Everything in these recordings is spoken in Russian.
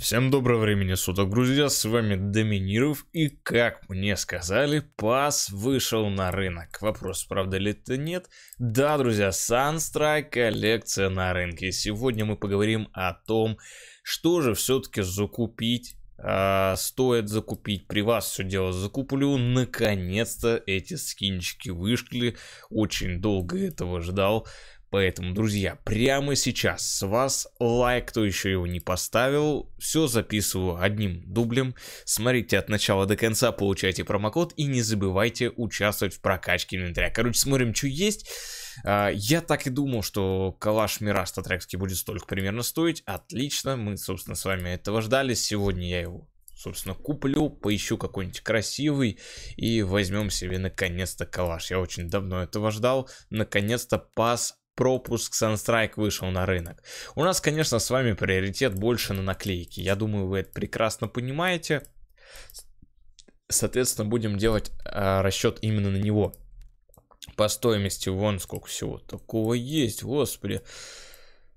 Всем доброго времени суток, друзья, с вами Доминиров, и как мне сказали, пас вышел на рынок. Вопрос, правда ли это нет? Да, друзья, Sunstrike коллекция на рынке. Сегодня мы поговорим о том, что же все-таки закупить а, стоит закупить. При вас все дело закуплю. Наконец-то эти скинчики вышли. Очень долго этого ждал. Поэтому, друзья, прямо сейчас с вас лайк, кто еще его не поставил. Все записываю одним дублем. Смотрите от начала до конца, получайте промокод и не забывайте участвовать в прокачке инвентаря. Короче, смотрим, что есть. А, я так и думал, что калаш Мираж Статрекский будет столько примерно стоить. Отлично, мы, собственно, с вами этого ждали. Сегодня я его собственно, куплю, поищу какой-нибудь красивый и возьмем себе наконец-то калаш. Я очень давно этого ждал. Наконец-то пас пропуск Sunstrike вышел на рынок. У нас, конечно, с вами приоритет больше на наклейки. Я думаю, вы это прекрасно понимаете. Соответственно, будем делать э, расчет именно на него. По стоимости вон сколько всего такого есть, господи.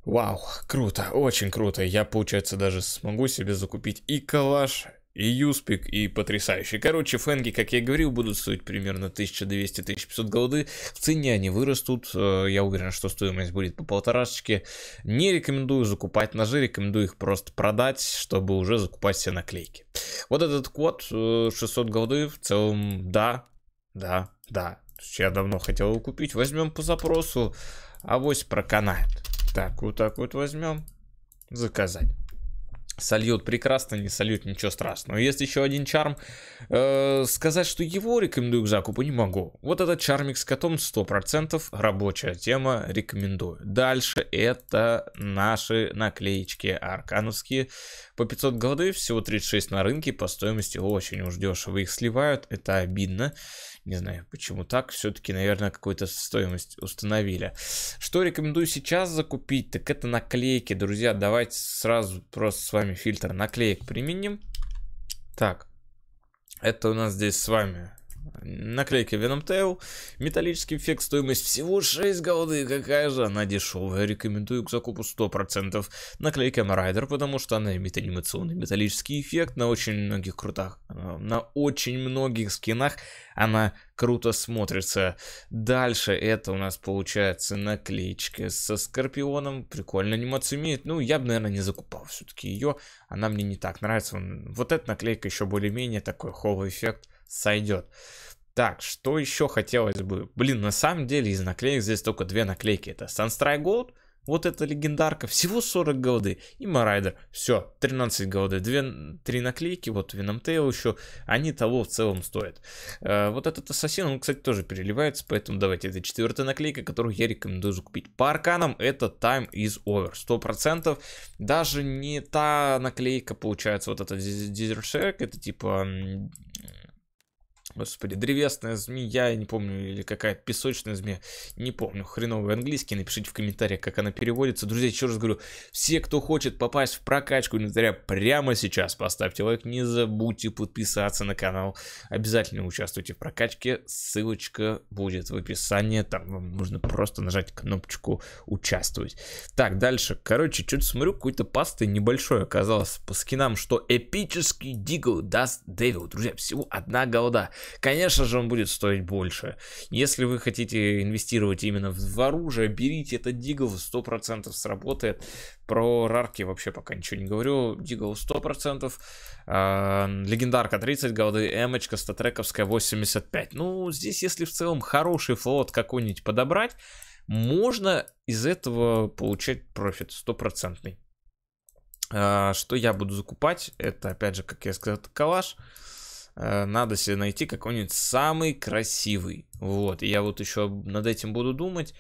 Вау, круто, очень круто. Я, получается, даже смогу себе закупить и калаш, и Юспик, и потрясающий. Короче, фэнги, как я и говорил, будут стоить примерно 1200-1500 голды. В цене они вырастут. Э, я уверен, что стоимость будет по полторашечке. Не рекомендую закупать ножи, рекомендую их просто продать, чтобы уже закупать все наклейки. Вот этот код 600 э, голды в целом, да, да, да. Я давно хотел его купить. Возьмем по запросу, авось проканает. Так, вот так вот возьмем. Заказать. Сольет прекрасно, не сольет ничего страшного. Есть еще один чарм. Э, сказать, что его рекомендую к закупу не могу. Вот этот чармик с котом 100% рабочая тема, рекомендую. Дальше это наши наклеечки аркановские. По 500 голды, всего 36 на рынке, по стоимости очень уж дешево их сливают, это обидно. Не знаю, почему так. Все-таки, наверное, какую-то стоимость установили. Что рекомендую сейчас закупить, так это наклейки. Друзья, давайте сразу просто с вами фильтр наклеек применим. Так, это у нас здесь с вами Наклейка Venom Tail, металлический эффект, стоимость всего 6 голды, какая же она дешевая, рекомендую к закупу 100%. Наклейка Marrider, потому что она имеет анимационный металлический эффект на очень многих крутах, на очень многих скинах она круто смотрится. Дальше это у нас получается наклеечка со Скорпионом, прикольно анимацию имеет, ну я бы, наверное, не закупал все-таки ее, она мне не так нравится. Вот эта наклейка еще более-менее такой холл эффект сойдет. Так, что еще хотелось бы? Блин, на самом деле из наклеек здесь только две наклейки. Это Sunstrike Gold, вот эта легендарка, всего 40 голды. И Марайдер, все, 13 голды. Две, три наклейки, вот Venom Tail еще, они того в целом стоят. Э, вот этот Ассасин, он, кстати, тоже переливается, поэтому давайте, это четвертая наклейка, которую я рекомендую закупить. По арканам это Time is Over, 100%. Даже не та наклейка, получается, вот эта Desert Shark, это типа Господи, древесная змея, я не помню, или какая-то песочная змея, не помню, хреновый английский, напишите в комментариях, как она переводится. Друзья, еще раз говорю, все, кто хочет попасть в прокачку инвентаря прямо сейчас, поставьте лайк, не забудьте подписаться на канал, обязательно участвуйте в прокачке, ссылочка будет в описании, там вам нужно просто нажать кнопочку «Участвовать». Так, дальше, короче, что-то смотрю, какой-то пасты небольшой оказалось по скинам, что эпический Дигл даст Девил, друзья, всего одна голда. Конечно же, он будет стоить больше. Если вы хотите инвестировать именно в оружие, берите этот Дигл, 100% сработает. Про рарки вообще пока ничего не говорю. Дигл 100%. Э, легендарка 30 голды, эмочка статрековская 85. Ну, здесь если в целом хороший флот какой-нибудь подобрать, можно из этого получать профит стопроцентный. Э, что я буду закупать? Это, опять же, как я сказал, калаш. Э, надо себе найти какой-нибудь самый красивый. Вот, и я вот еще над этим буду думать.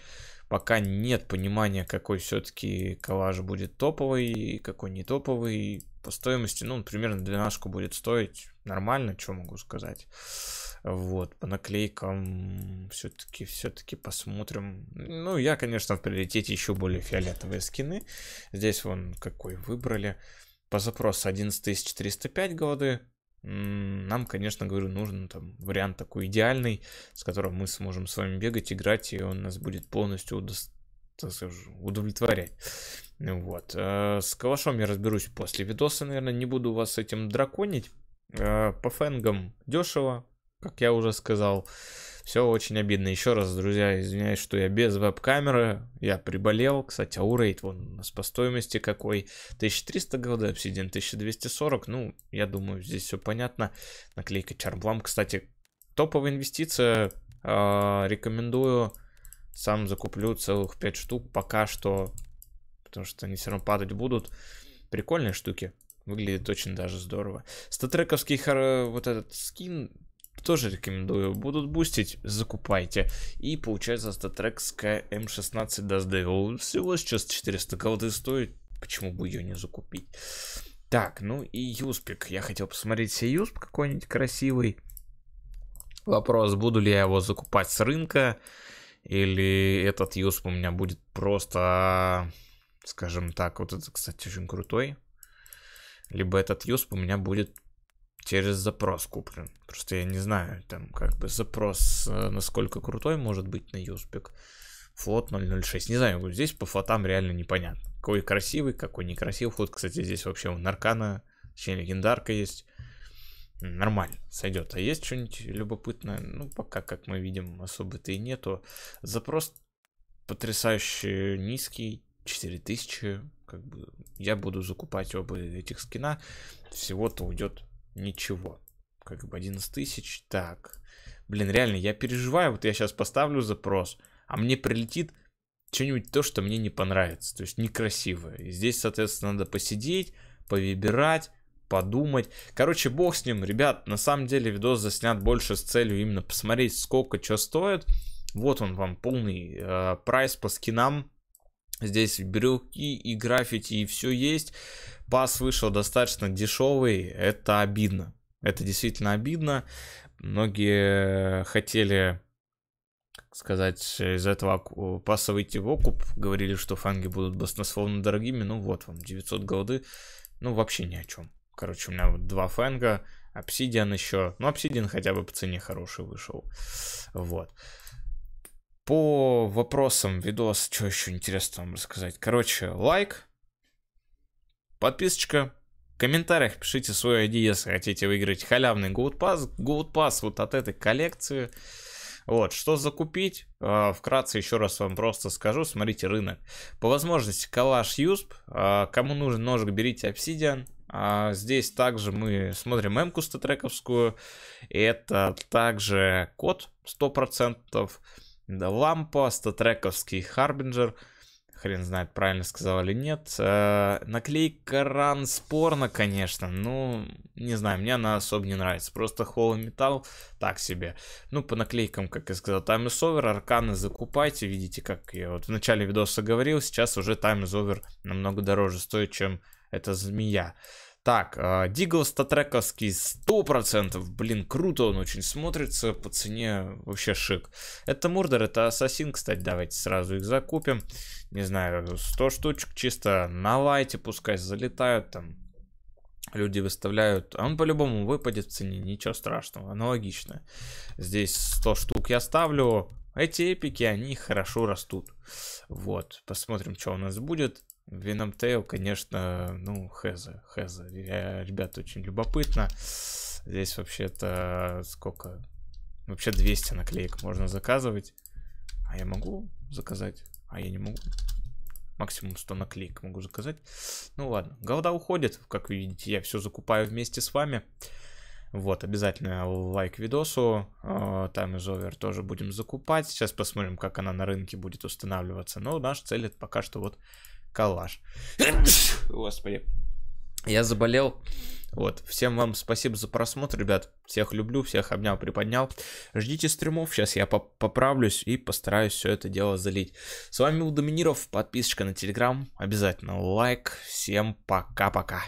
Пока нет понимания, какой все-таки коллаж будет топовый, какой не топовый. По стоимости, ну, примерно 12 будет стоить. Нормально, что могу сказать. Вот, по наклейкам все-таки, все-таки посмотрим. Ну, я, конечно, в приоритете еще более фиолетовые скины. Здесь вон какой выбрали. По запросу 11305 голды, нам, конечно, говорю, нужен там вариант такой идеальный, с которым мы сможем с вами бегать, играть, и он нас будет полностью удовлетворять. Вот. Э, с калашом я разберусь после видоса, наверное, не буду вас этим драконить. Э, по фэнгам дешево, как я уже сказал. Все очень обидно. Еще раз, друзья, извиняюсь, что я без веб-камеры. Я приболел. Кстати, аурейт вон у нас по стоимости какой. 1300 голды, обсидиан 1240. Ну, я думаю, здесь все понятно. Наклейка Чарблам. Кстати, топовая инвестиция. Э, рекомендую. Сам закуплю целых 5 штук пока что. Потому что они все равно падать будут. Прикольные штуки. Выглядит очень даже здорово. Статрековский вот этот скин тоже рекомендую. Будут бустить, закупайте. И получается статрек Sky M16 Dust Devil. Всего сейчас 400 голды стоит. Почему бы ее не закупить? Так, ну и Юспик. Я хотел посмотреть себе Юсп какой-нибудь красивый. Вопрос, буду ли я его закупать с рынка. Или этот Юсп у меня будет просто, скажем так, вот это, кстати, очень крутой. Либо этот Юсп у меня будет через запрос куплен. Просто я не знаю, там как бы запрос э, насколько крутой может быть на Юспик. Флот 006. Не знаю, здесь по флотам реально непонятно. Какой красивый, какой некрасивый флот. Кстати, здесь вообще у Наркана, точнее легендарка есть. Нормально, сойдет. А есть что-нибудь любопытное? Ну, пока, как мы видим, особо-то и нету. Запрос потрясающе низкий. 4000. Как бы я буду закупать оба этих скина. Всего-то уйдет Ничего. Как бы 11 тысяч. Так. Блин, реально, я переживаю. Вот я сейчас поставлю запрос, а мне прилетит что-нибудь то, что мне не понравится. То есть некрасивое. И здесь, соответственно, надо посидеть, повыбирать, подумать. Короче, бог с ним, ребят. На самом деле видос заснят больше с целью именно посмотреть, сколько что стоит. Вот он вам полный э, прайс по скинам. Здесь брелки и граффити и все есть пас вышел достаточно дешевый, это обидно. Это действительно обидно. Многие хотели, сказать, из этого паса выйти в окуп. Говорили, что фанги будут баснословно дорогими. Ну вот вам, 900 голды. Ну вообще ни о чем. Короче, у меня вот два фэнга. Обсидиан еще. Ну, обсидиан хотя бы по цене хороший вышел. Вот. По вопросам видос, что еще интересно вам рассказать. Короче, лайк, подписочка, в комментариях пишите свою ID, если хотите выиграть халявный Gold Pass, Gold Pass вот от этой коллекции. Вот, что закупить? А, вкратце еще раз вам просто скажу, смотрите рынок. По возможности калаш юсп, а, кому нужен ножик, берите обсидиан. А здесь также мы смотрим эмку статрековскую, это также код 100%, да, лампа, статрековский харбинджер – хрен знает, правильно сказал или нет. Э, наклейка ран спорно, конечно, ну, не знаю, мне она особо не нравится. Просто холл металл так себе. Ну, по наклейкам, как я сказал, Time is Over, арканы закупайте, видите, как я вот в начале видоса говорил, сейчас уже Time is Over намного дороже стоит, чем эта змея. Так, Дигл статрековский 100%. Блин, круто он очень смотрится. По цене вообще шик. Это Мурдер, это Ассасин, кстати. Давайте сразу их закупим. Не знаю, 100 штучек чисто на лайте пускай залетают там. Люди выставляют, а он по-любому выпадет в цене, ничего страшного, аналогично. Здесь 100 штук я ставлю, эти эпики, они хорошо растут. Вот, посмотрим, что у нас будет. Venom Tail, конечно, ну, хеза, хеза. Ребята, очень любопытно. Здесь вообще-то сколько? Вообще 200 наклеек можно заказывать. А я могу заказать? А я не могу. Максимум 100 наклеек могу заказать. Ну ладно, голда уходит. Как вы видите, я все закупаю вместе с вами. Вот, обязательно лайк видосу. Time is over тоже будем закупать. Сейчас посмотрим, как она на рынке будет устанавливаться. Но наша цель это пока что вот Калаш. Господи. Я заболел. Вот. Всем вам спасибо за просмотр, ребят. Всех люблю, всех обнял, приподнял. Ждите стримов. Сейчас я поправлюсь и постараюсь все это дело залить. С вами был Доминиров. Подписочка на телеграм. Обязательно лайк. Всем пока-пока.